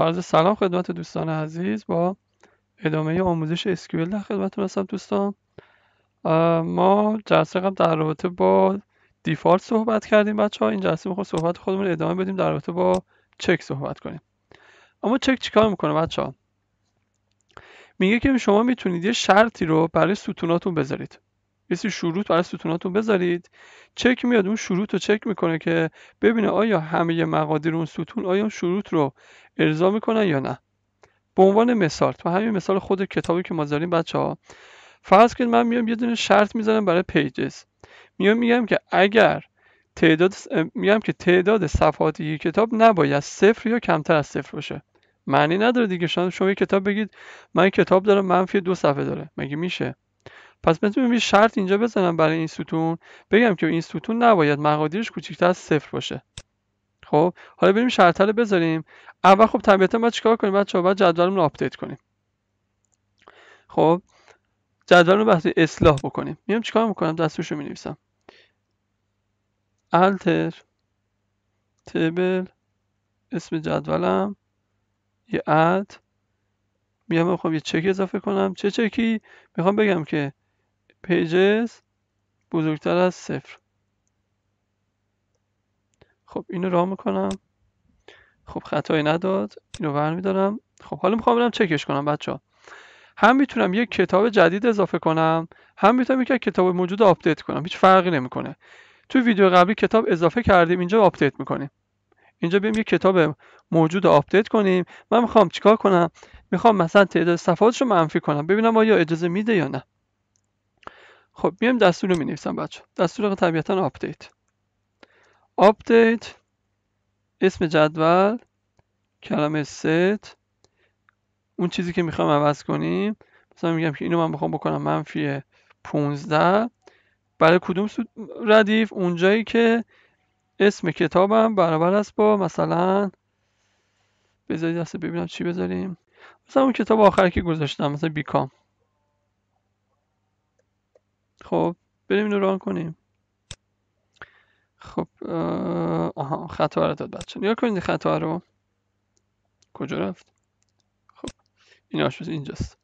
عرض سلام خدمت دوستان عزیز با ادامه آموزش SQL در خدمتتون هستم دوستان. ما جلسه قبل در رابطه با دیفالت صحبت کردیم بچه ها این جلسه می‌خوام صحبت خودمون ادامه بدیم در رابطه با چک صحبت کنیم. اما چک چیکار می‌کنه بچه ها میگه که شما می‌تونید یه شرطی رو برای ستوناتون بذارید. یه شروط برای ستوناتون بذارید. چک میاد اون شروط رو چک می‌کنه که ببینه آیا همه مقادیر اون ستون آیا اون شروط رو ارضا می‌کنن یا نه. به عنوان مثال تو همین مثال خود کتابی که ما داریم بچه ها فرض کنید من میام یه دونه شرط می‌ذارم برای پیجز میام میگم که اگر تعداد میگم که تعداد صفحات یک کتاب نباید صفر یا کمتر از صفر باشه. معنی نداره دیگه. شما شما کتاب بگید من کتاب دارم منفی دو صفحه داره. مگه میشه؟ پس می‌تونم یه شرط اینجا بزنم برای این ستون. بگم که این ستون نباید مقادیرش کوچکتر از صفر باشه. خب حالا بریم شرط رو بذاریم. اول خب طبیعتا ما چیکار کنیم؟ بچه‌ها باید جدولمون رو update کنیم. خب جدول رو بحث اصلاح بکنیم. میام چیکار می‌کنم دستورشو می نویسم ALTER TABLE اسم جدولم. یه ADD میام می‌خوام یه چک اضافه کنم. چه چکی؟ می‌خوام بگم که pages بزرگتر از صفر. خب اینو run می‌کنم. خب خطایی نداد. اینو برمیدارم خب حالا می‌خوام برم چکش کنم بچه ها هم می‌تونم یک کتاب جدید اضافه کنم هم می‌تونم یک کتاب موجود update کنم. هیچ فرقی نمی‌کنه. تو ویدیو قبلی کتاب اضافه کردیم اینجا update می‌کنیم. اینجا بریم یک کتاب موجود update کنیم. من می‌خوام چیکار کنم؟ می‌خوام مثلا تعداد صفحاتش رو منفی کنم ببینم آیا اجازه میده یا نه. خب میام دستور رو می‌نویسم بچه دستور طبیعتا update UPDATE اسم جدول کلمه ست اون چیزی که می‌خوام عوض کنیم مثلا میگم که اینو من بخوام بکنم منفی 15 برای کدوم ردیف؟ اونجایی که اسم کتابم برابر است با مثلا بذارید دست ببینم چی بذاریم. مثلا اون کتاب آخر که گذاشتم مثلا بیکام. خب بریم اینو ران کنیم. خب آها خطا رو داد بچه نیا کنید خطا رو. کجا رفت؟ خب این اینجاست.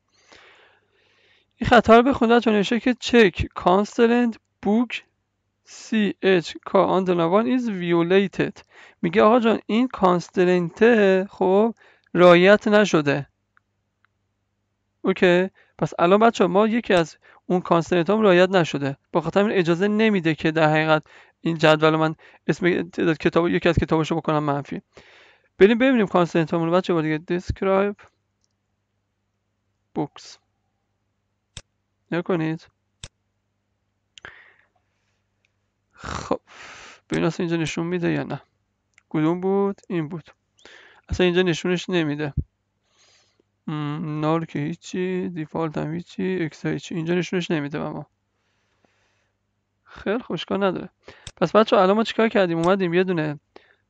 این خطا رو بخونده چون نوشته که چک کانستلنت بوک CHK one is violated. میگه آقا جان این constraint خب رعایت نشده. okay. پس الان بچه ما یکی از اون constraint هم رعایت نشده. به خاطر اجازه نمیده که در حقیقت این جدول من اسم کتاب یکی از کتابشو بکنم منفی. بریم ببینیم constraint همون بچه دیگه describe books. کنید. خب ببین اصلا اینجا نشون میده یا نه. کدوم بود؟ این بود. اصلا اینجا نشونش نمیده. نال که هیچی دیفالت هم هیچی اکس هیچی اینجا نشونش نمیده به ما خیلی خوشکار نداره پس بچه الان ما چیکار کردیم اومدیم یه دونه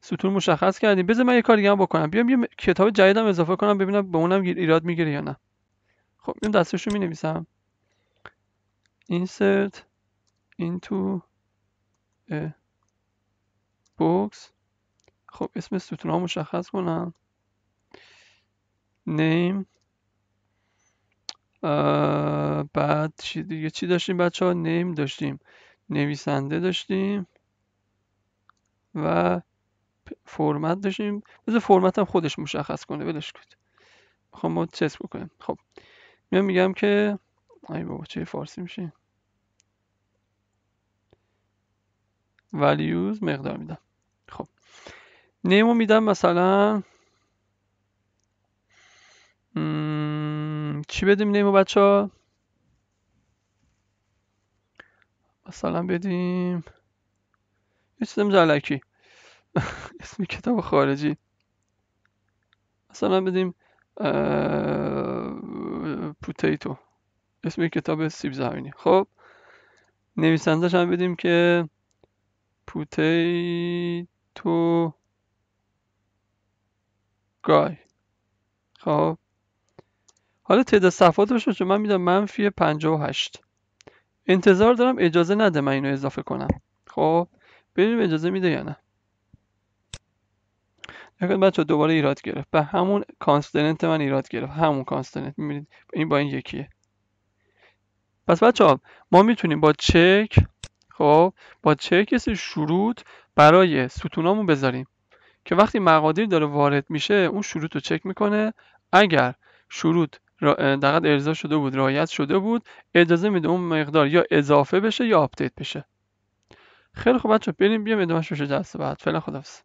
ستون مشخص کردیم بذار من یه کار دیگه هم بکنم بیام یه کتاب جدیدم اضافه کنم ببینم به اونم ایراد می‌گیره یا نه خب این دستش رو می نویسم insert into a box. خب اسم ستون ها مشخص کنم name بعد چی دیگه؟ چی داشتیم بچه ها نیم داشتیم. نویسنده داشتیم و فرمت داشتیم. بذار فرمت هم خودش مشخص کنه. ولش کنید می‌خوام ما تست بکنیم. خب. میام میگم که ای بابا چه فارسی میشه؟ values مقدار میدم. خب. نیمو میدم مثلا چی بدیم نیمو بچه ها؟ مثلا بدیم چیزم زلکی اسم کتاب خارجی. مثلا بدیم پوتیتو. اسم کتاب سیب زمینی. خب نویسندش هم بدیم که پوتیتو گای. خب حالا تعداد صفحاتش رو من میدم منفی 58 انتظار دارم اجازه نده من اینو اضافه کنم. خب ببینیم اجازه میده یا نه. نکنید بچه دوباره ایراد گرفت. به همون constraint من ایراد گرفت. همون constraint. می‌بینید؟ این با این یکیه. پس بچه ها ما می‌تونیم با چک خب با چک یه شروط برای ستونامون بذاریم. که وقتی مقادیر داره وارد میشه اون شروط رو چک می‌کنه. اگر شروط دقیقا ارضا شده بود رعایت شده بود اجازه میده اون مقدار یا اضافه بشه یا آپدیت بشه. خیلی خوب بچه بریم بیام ادامهش بشه جلسه بعد. فعلا خدافظ